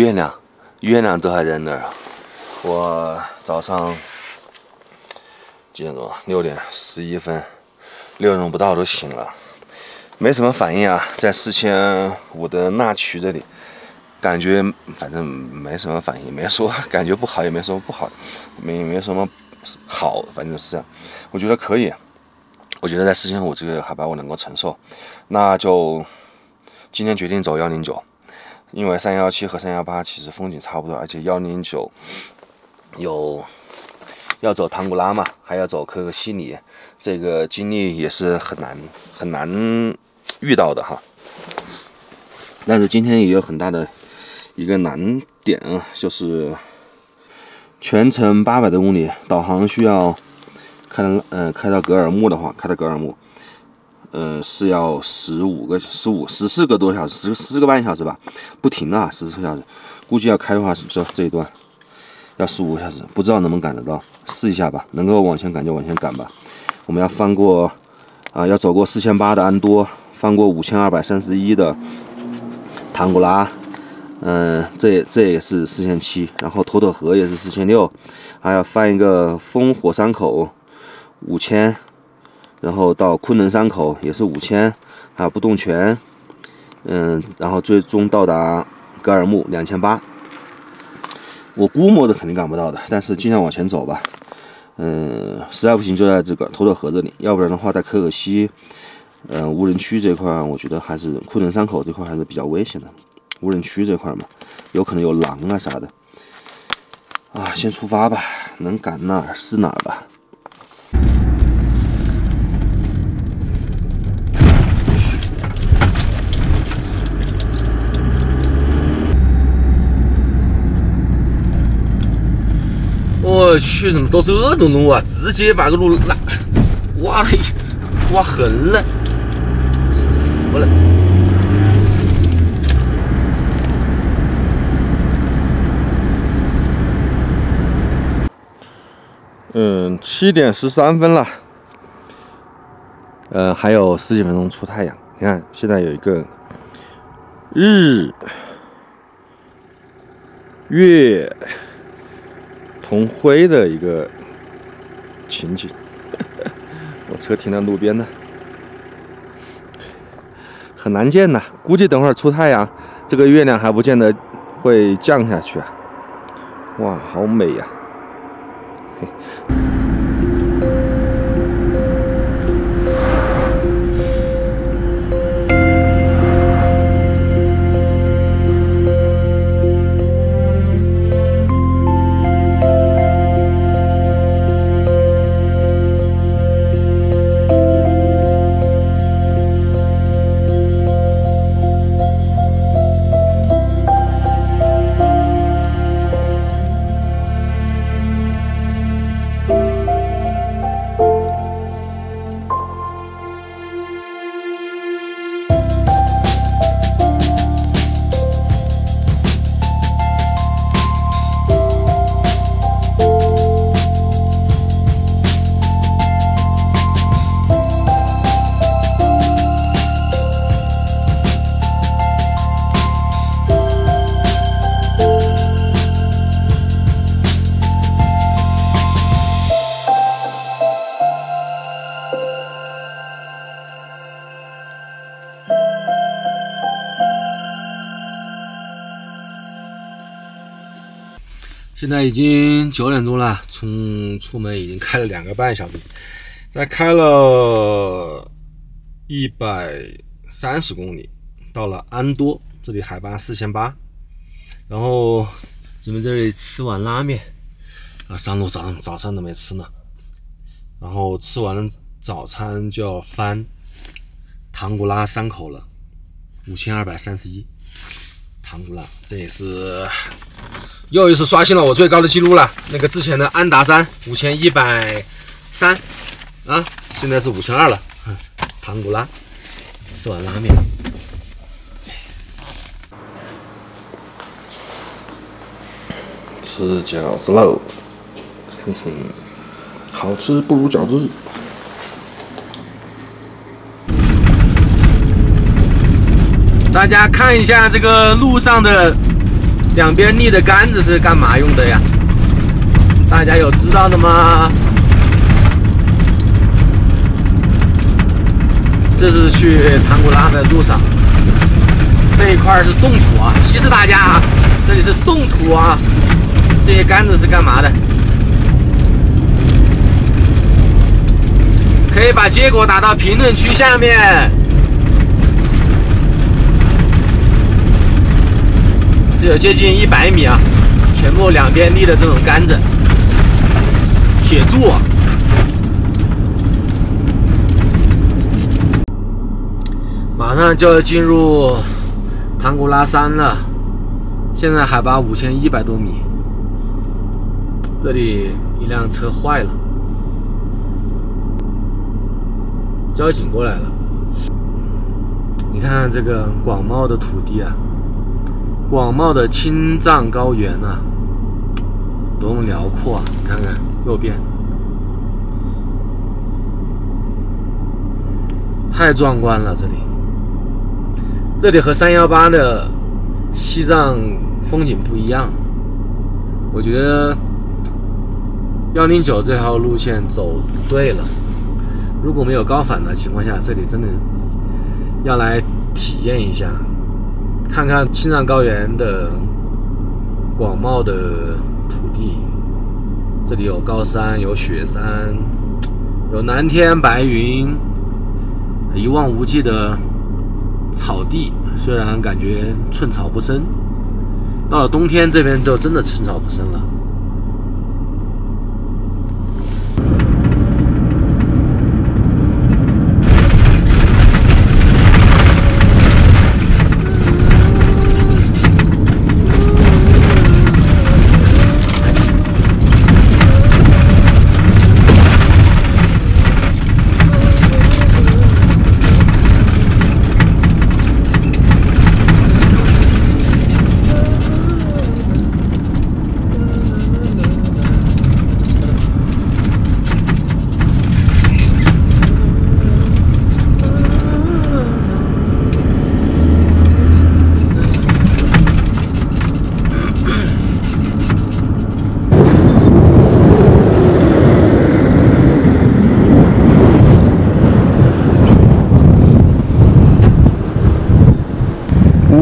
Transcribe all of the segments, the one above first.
月亮，月亮都还在那儿。我早上几点钟？六点十一分，六点钟不到都醒了，没什么反应啊，在四千五的那曲这里，感觉反正没什么反应，没说感觉不好，也没说不好，没没什么好，反正是这样，我觉得可以。我觉得在四千五这个海拔我能够承受，那就今天决定走幺零九，因为三幺七和三幺八其实风景差不多，而且幺零九有要走唐古拉嘛，还要走可可西里，这个经历也是很难很难遇到的哈。但是今天也有很大的一个难点啊，就是全程八百多公里，导航需要。开到嗯，开到格尔木的话，开到格尔木，呃，是要十五个、十五、十四个多小时，十四个半小时吧，不停啊，十四个小时，估计要开的话，这这一段要十五个小时，不知道能不能赶得到，试一下吧，能够往前赶就往前赶吧。我们要翻过啊，要走过四千八的安多，翻过五千二百三十一的唐古拉，嗯，这这也是四千七，然后妥妥河也是四千六，还要翻一个烽火山口。五千，然后到昆仑山口也是五千，还有不动泉，嗯，然后最终到达格尔木两千八。我估摸着肯定赶不到的，但是尽量往前走吧。嗯，实在不行就在这个头头河这里，要不然的话在可可西，嗯，无人区这块，我觉得还是昆仑山口这块还是比较危险的。无人区这块嘛，有可能有狼啊啥的。啊，先出发吧，能赶哪儿是哪儿吧。我去，怎么到这种路啊？直接把个路拉挖了一，挖横了，服了。嗯，七点十三分了，呃，还有十几分钟出太阳。你看，现在有一个日月。红灰的一个情景，我车停在路边呢，很难见呐。估计等会儿出太阳，这个月亮还不见得会降下去啊。哇，好美呀！现在已经九点钟了，从出门已经开了两个半小时，再开了一百三十公里，到了安多，这里海拔四千八，然后准备这里吃碗拉面，啊，上路早上早餐都没吃呢，然后吃完早餐就要翻唐古拉山口了，五千二百三十一。唐古拉，这也是又一次刷新了我最高的记录了。那个之前的安达山五千一百三啊，现在是五千二了。唐古拉，吃完拉面，吃饺子喽。哼哼，好吃不如饺子。大家看一下这个路上的两边立的杆子是干嘛用的呀？大家有知道的吗？这是去唐古拉的路上，这一块是冻土啊。提示大家啊，这里是冻土啊。这些杆子是干嘛的？可以把结果打到评论区下面。这有接近一百米啊，全部两边立的这种杆子，铁柱。马上就要进入唐古拉山了，现在海拔五千一百多米。这里一辆车坏了，交警过来了。你看这个广袤的土地啊，广袤的青藏高原啊，多么辽阔啊！你看看右边，太壮观了，这里。这里和三幺八的西藏风景不一样，我觉得幺零九这条路线走对了。如果没有高反的情况下，这里真的要来体验一下，看看青藏高原的广袤的土地。这里有高山，有雪山，有蓝天白云，一望无际的。草地虽然感觉寸草不生，到了冬天这边就真的寸草不生了。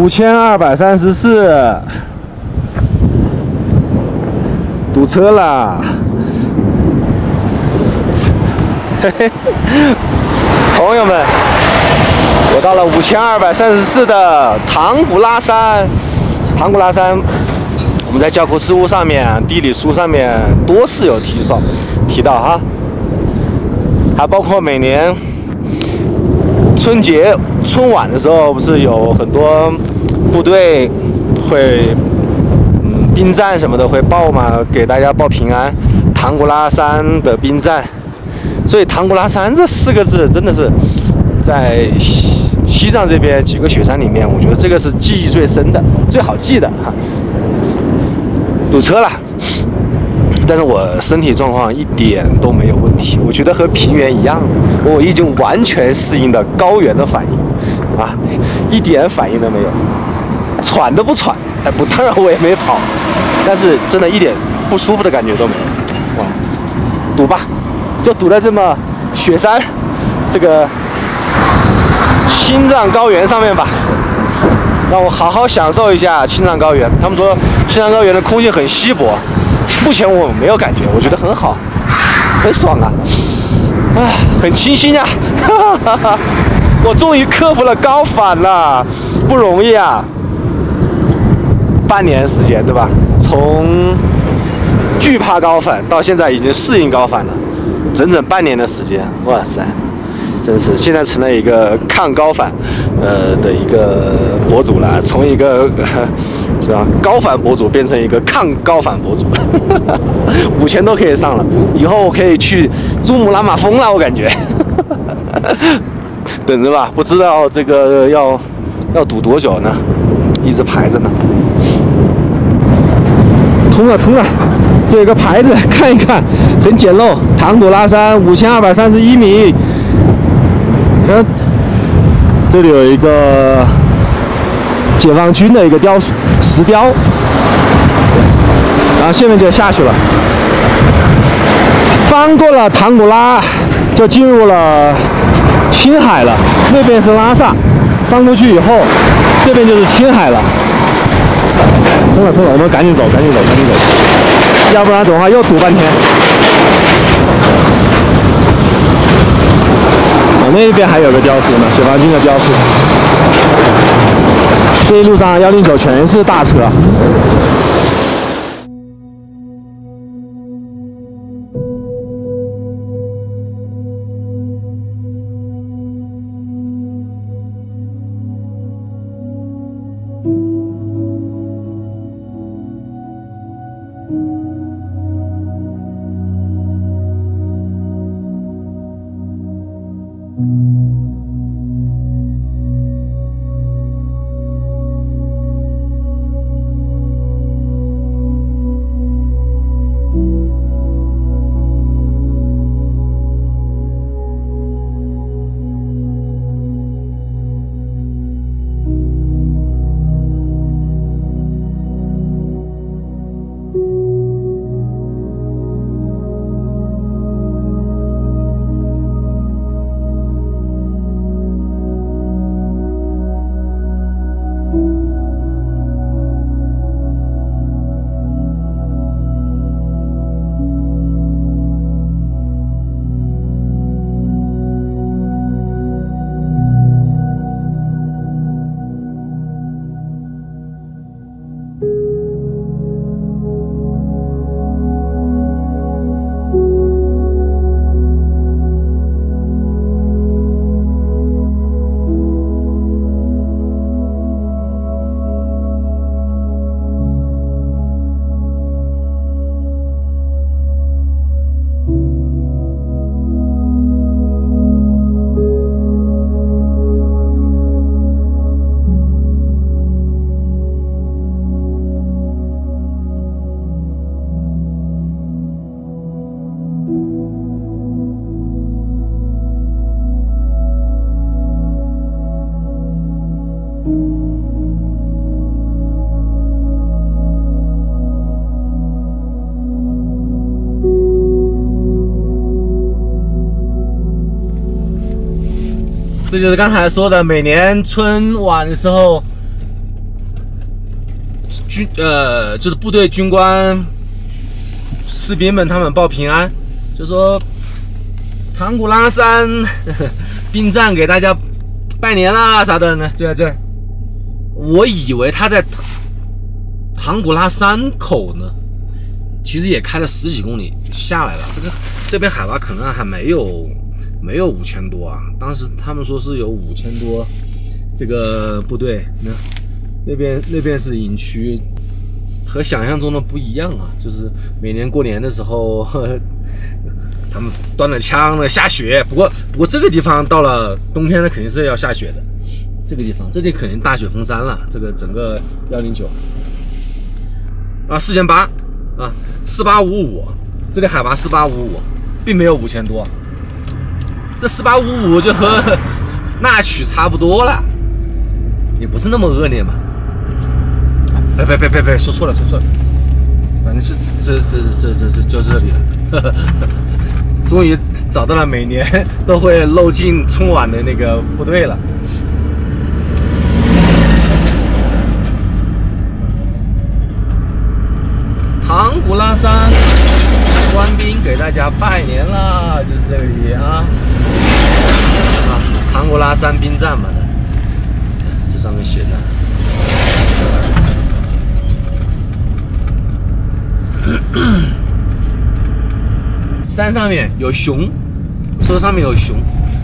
五千二百三十四，堵车了！嘿嘿，朋友们，我到了五千二百三十四的唐古拉山。唐古拉山，我们在教科书上面、地理书上面多次有提说提到哈，还包括每年春节春晚的时候，不是有很多。部队会，嗯，兵站什么的会报嘛，给大家报平安。唐古拉山的兵站，所以唐古拉山这四个字真的是在西西藏这边几个雪山里面，我觉得这个是记忆最深的、最好记的哈。堵车了，但是我身体状况一点都没有问题，我觉得和平原一样，我已经完全适应了高原的反应啊，一点反应都没有。喘都不喘，哎不，当然我也没跑，但是真的一点不舒服的感觉都没有。哇，堵吧，就堵在这么雪山这个青藏高原上面吧，让我好好享受一下青藏高原。他们说青藏高原的空气很稀薄，目前我没有感觉，我觉得很好，很爽啊，哎，很清新呀，哈哈哈，我终于克服了高反了，不容易啊。半年时间，对吧？从惧怕高反到现在已经适应高反了，整整半年的时间，哇塞，真是现在成了一个抗高反呃的一个博主了，从一个 是吧高反博主变成一个抗高反博主，五千都可以上了，以后我可以去珠穆朗玛峰了，我感觉，等着吧，不知道这个要要堵多久呢，一直排着呢。通了，通了，这有个牌子，看一看，很简陋。唐古拉山五千二百三十一米，看，这里有一个解放军的一个雕塑石雕，然后下面就下去了，翻过了唐古拉，就进入了青海了。那边是拉萨，翻过去以后，这边就是青海了。通了通了，我们赶紧走，赶紧走，赶紧走，要不然的话又堵半天。啊，那边还有个雕塑呢，解放军的雕塑。这一路上幺零九全是大车。就是刚才说的，每年春晚的时候，军呃就是部队军官、士兵们他们报平安，就说唐古拉山兵站给大家拜年啦啥的呢，就在这儿。我以为他在唐古拉山口呢，其实也开了十几公里下来了，这个这边海拔可能还没有。没有五千多啊！当时他们说是有五千多，这个部队那那边那边是营区，和想象中的不一样啊！就是每年过年的时候，呵他们端着枪的下雪。不过不过这个地方到了冬天呢，肯定是要下雪的。这个地方这里肯定大雪封山了。这个整个幺零九啊，四千八啊，四八五五，这里海拔四八五五，并没有五千多。这四八五五就和 那曲差不多了，也不是那么恶劣嘛。别别别别别，说错了说错了，反正是这这这这这就这里了。终于找到了每年 都会漏进春晚的那个部队了。唐古拉山官兵给大家拜年啦，就是这里啊。啊，阿山兵站嘛的，这上面写的。山上面有熊，说上面有熊，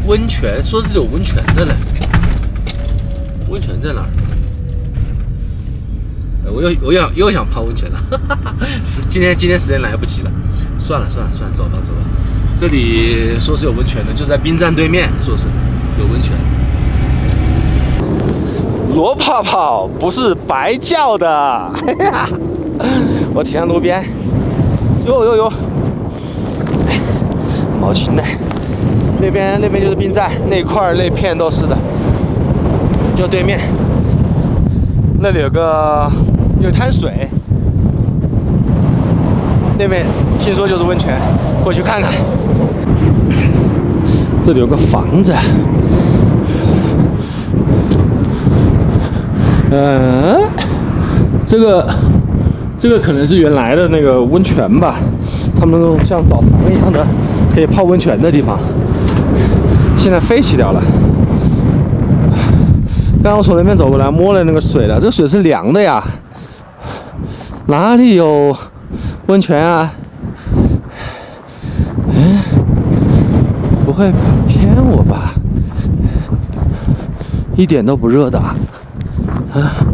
温泉说是有温泉的呢。温泉在哪儿？我又我又又想泡温泉了，时今天今天时间来不及了，算了算了算了，走吧走吧。这里说是有温泉的，就在兵站对面，说是有温泉。罗泡泡不是白叫的，我停在路边，有有有，毛巾呢？那边那边就是冰站，那块那片都是的，就对面。那里有个有滩水，那边听说就是温泉，过去看看。这里有个房子，嗯，这个这个可能是原来的那个温泉吧，他们那种像澡堂一样的可以泡温泉的地方，现在废弃掉了。刚刚从那边走过来，摸了那个水了，这个水是凉的呀，哪里有温泉啊？嗯，不会骗我吧？一点都不热的！啊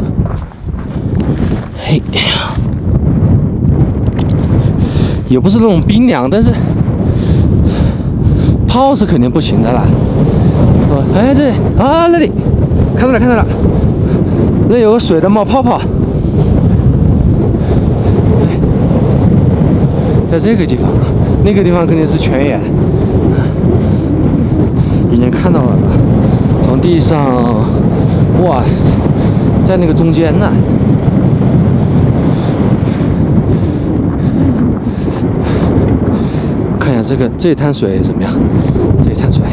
嘿呀，也不是那种冰凉，但是泡是肯定不行的啦。哦，哎，这里啊，那里。看到了，看到了，那有个水的冒泡泡，在这个地方，那个地方肯定是泉眼，已经看到了，从地上，哇，在那个中间呢，看一下这个这滩水怎么样？这滩水，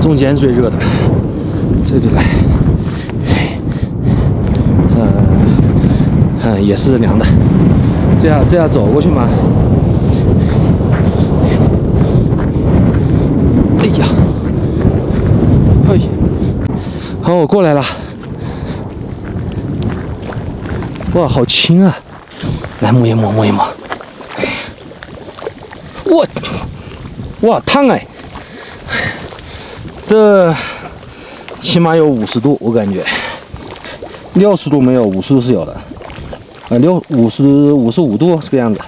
中间最热的。这里来，呃，嗯，也是凉的。这样这样走过去吗？哎呀，嘿，好，我过来了。哇，好轻啊！来摸一摸，摸一摸。我，哇，烫哎！这。起码有五十度，我感觉六十度没有，五十度是有的。啊，六五十五十五度这个样子。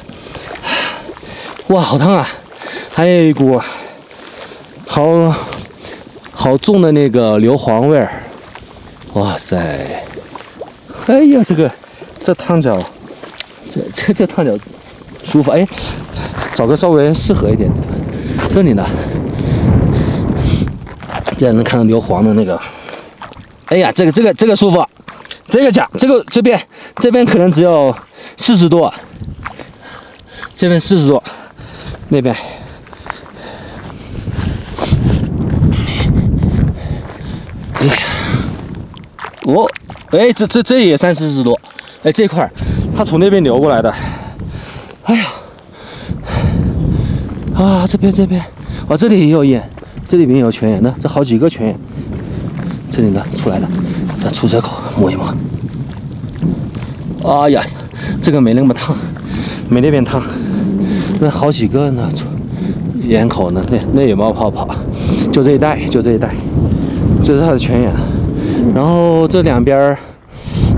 哇，好烫啊！还有一股好好重的那个硫磺味儿。哇塞！哎呀，这个这烫脚，这这这烫脚舒服。哎，找个稍微适合一点的。这里呢？现在能看到硫磺的那个，哎呀，这个这个这个舒服，这个脚这个这边这边可能只有四十度，这边四十度，那边，哎呀，哦，哎，这这这也三四十度，哎，这块它从那边流过来的，哎呀，啊，这边这边，哦，这里也有烟。这里面有泉眼的，这好几个泉眼。这里呢出来了，这出水口摸一摸。哎呀，这个没那么烫，没那边烫。那好几个呢，眼口呢，那那也冒泡泡。就这一带，就这一带，这是它的泉眼。然后这两边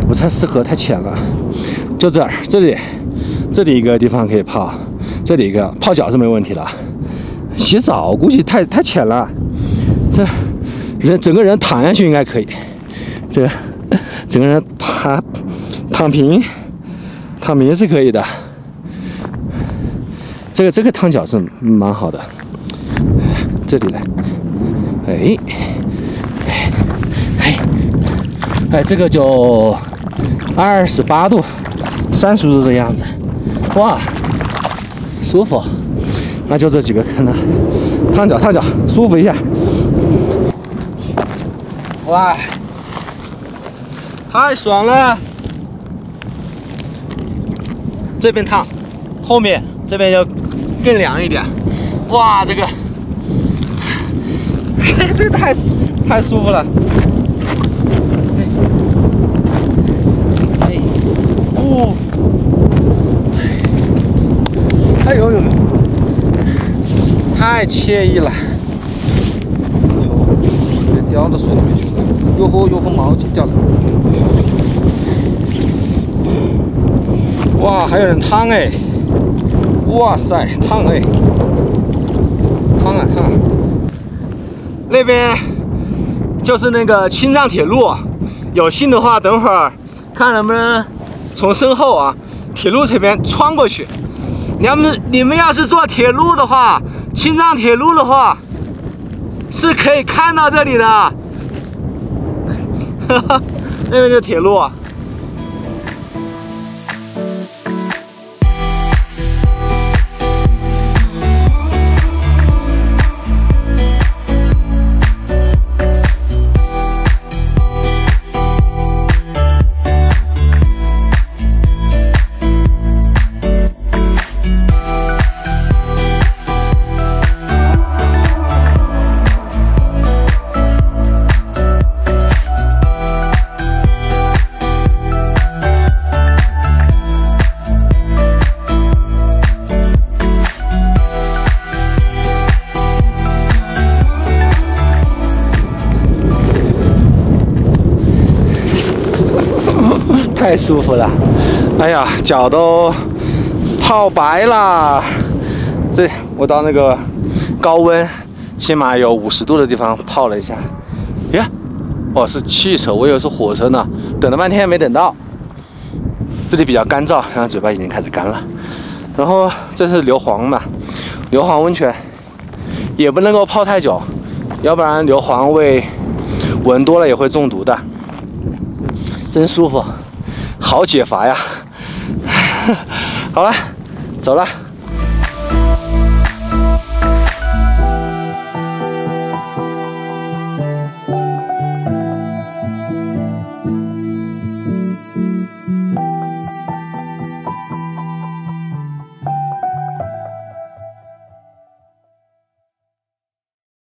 不太适合，太浅了。就这儿，这里，这里一个地方可以泡，这里一个泡脚是没问题的。洗澡估计太太浅了，这人整个人躺下去应该可以，这个整个人趴躺平，躺平是可以的。这个这个烫脚是蛮好的，这里来，哎，哎，哎，这个就二十八度、三十度的样子，哇，舒服。那就这几个坑了，烫脚烫脚，舒服一下。哇，太爽了！这边烫，后面这边要更凉一点。哇，这个，这个太太舒服了。哎，哦，哎呦呦！太惬意了！哟，掉到水里面去了！哟呵哟呵，毛巾掉了！哇，还有人烫哎！哇塞，烫哎！烫啊烫！那边就是那个青藏铁路，有幸的话，等会儿看能不能从身后啊铁路这边穿过去。你们你们要是坐铁路的话，青藏铁路的话，是可以看到这里的。哈 哈，那边就是铁路。舒服了，哎呀，脚都泡白了。这我到那个高温，起码有五十度的地方泡了一下。呀，哦，是汽车，我以为是火车呢。等了半天没等到。这里比较干燥，看嘴巴已经开始干了。然后这是硫磺嘛，硫磺温泉也不能够泡太久，要不然硫磺味闻多了也会中毒的。真舒服。好解乏呀！好了，走了。